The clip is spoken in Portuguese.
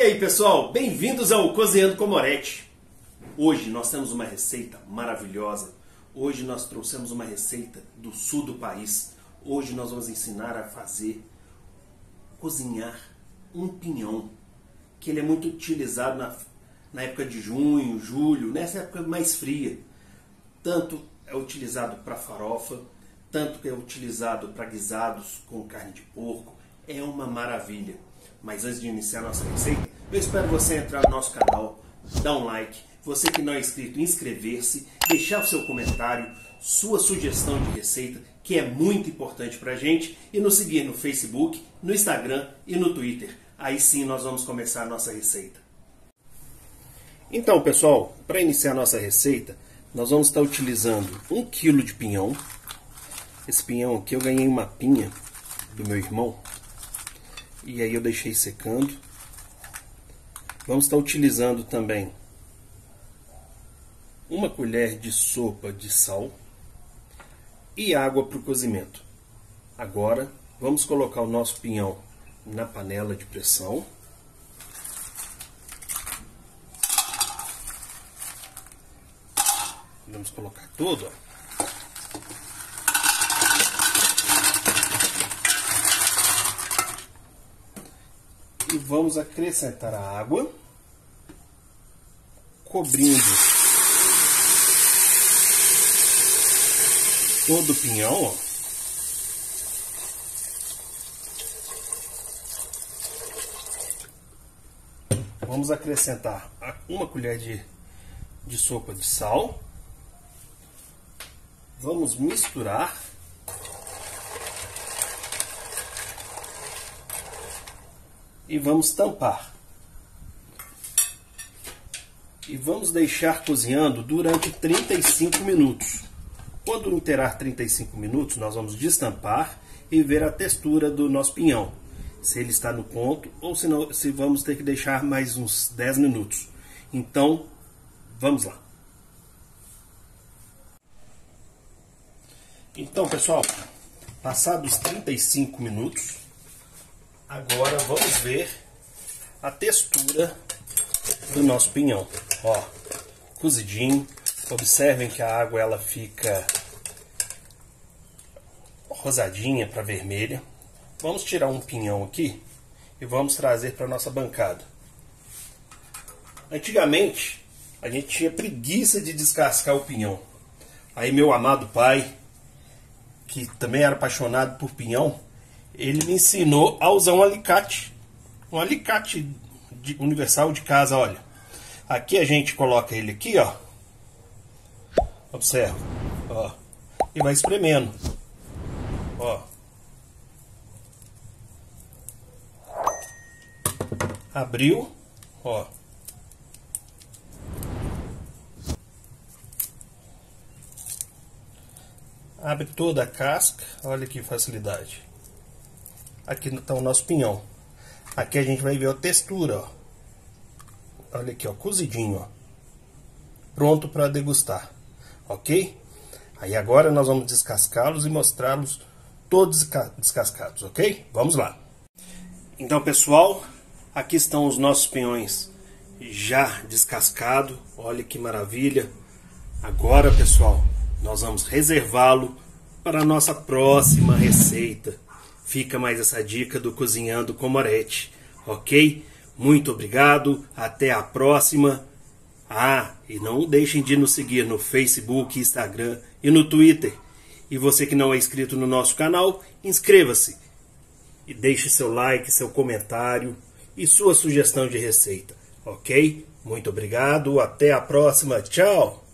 E aí pessoal, bem-vindos ao Cozinhando com Moretti. Hoje nós temos uma receita maravilhosa. Hoje nós trouxemos uma receita do sul do país. Hoje nós vamos ensinar a fazer, cozinhar um pinhão, que ele é muito utilizado na, na época de junho, julho, nessa época mais fria. Tanto é utilizado para farofa, tanto é utilizado para guisados com carne de porco. É uma maravilha. Mas antes de iniciar nossa receita, eu espero você entrar no nosso canal, dar um like, você que não é inscrito, inscrever-se, deixar o seu comentário, sua sugestão de receita, que é muito importante para a gente, e nos seguir no Facebook, no Instagram e no Twitter. Aí sim nós vamos começar a nossa receita. Então, pessoal, para iniciar a nossa receita, nós vamos estar utilizando um quilo de pinhão. Esse pinhão aqui eu ganhei uma pinha do meu irmão, e aí eu deixei secando. Vamos estar utilizando também uma colher de sopa de sal e água para o cozimento. Agora vamos colocar o nosso pinhão na panela de pressão. Vamos colocar tudo. Ó. vamos acrescentar a água, cobrindo todo o pinhão. Vamos acrescentar uma colher de, de sopa de sal. Vamos misturar. E vamos tampar. E vamos deixar cozinhando durante 35 minutos. Quando inteirar 35 minutos, nós vamos destampar e ver a textura do nosso pinhão. Se ele está no ponto ou se, não, se vamos ter que deixar mais uns 10 minutos. Então, vamos lá. Então, pessoal, passados 35 minutos, Agora vamos ver a textura do nosso pinhão. Ó, cozidinho. Observem que a água ela fica rosadinha para vermelha. Vamos tirar um pinhão aqui e vamos trazer para nossa bancada. Antigamente, a gente tinha preguiça de descascar o pinhão. Aí meu amado pai, que também era apaixonado por pinhão, ele me ensinou a usar um alicate. Um alicate de, universal de casa, olha. Aqui a gente coloca ele aqui, ó. Observa, ó. E vai espremendo. Ó. Abriu, ó. Abre toda a casca, olha que facilidade. Aqui está o nosso pinhão. Aqui a gente vai ver a textura, ó. Olha aqui, ó, cozidinho, ó. Pronto para degustar, ok? Aí agora nós vamos descascá-los e mostrá-los todos descascados, ok? Vamos lá. Então, pessoal, aqui estão os nossos pinhões já descascado. Olha que maravilha. Agora, pessoal, nós vamos reservá-lo para a nossa próxima receita fica mais essa dica do Cozinhando com Moretti, ok? Muito obrigado, até a próxima. Ah, e não deixem de nos seguir no Facebook, Instagram e no Twitter. E você que não é inscrito no nosso canal, inscreva-se e deixe seu like, seu comentário e sua sugestão de receita, ok? Muito obrigado, até a próxima, tchau!